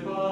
goodbye.